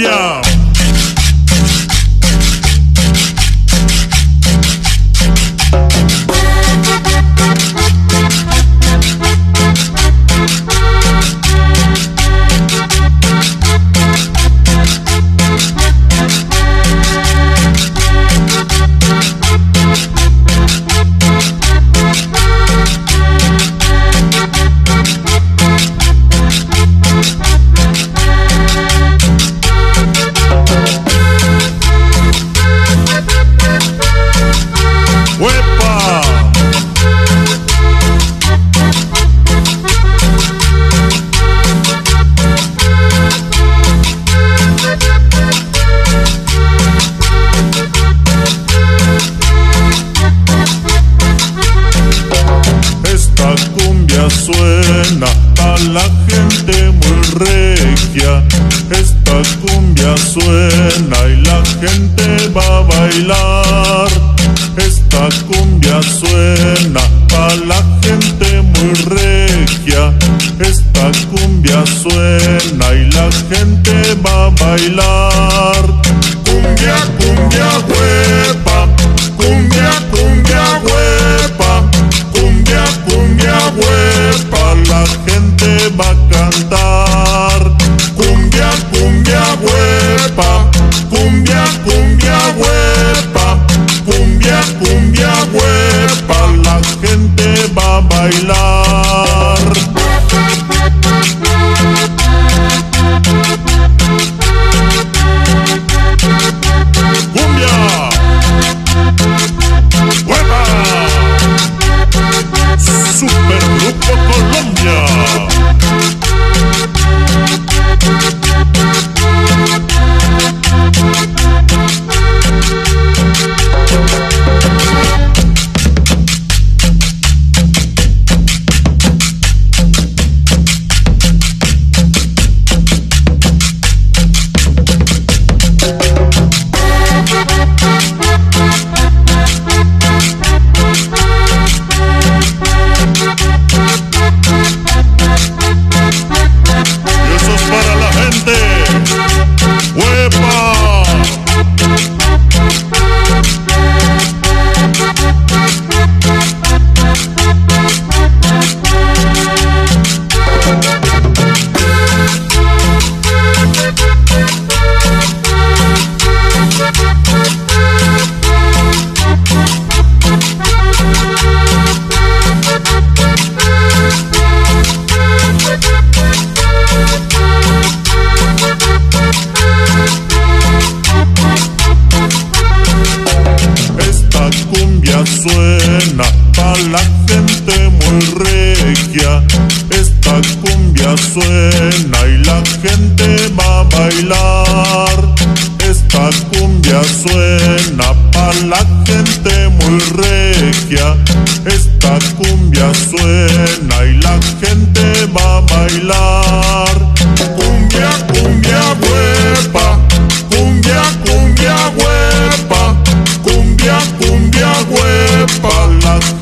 Yeah. Suena a la gente muy regia. Esta cumbia suena y la gente va a bailar. Esta cumbia suena a la gente muy regia. Esta cumbia suena y la gente va a bailar. Cumbia, cumbia, huepa. Suena pa' la gente muy regia. Esta cumbia suena y la gente va a bailar. Esta cumbia suena pa' la gente muy regia. Esta cumbia suena y la gente va a bailar. out.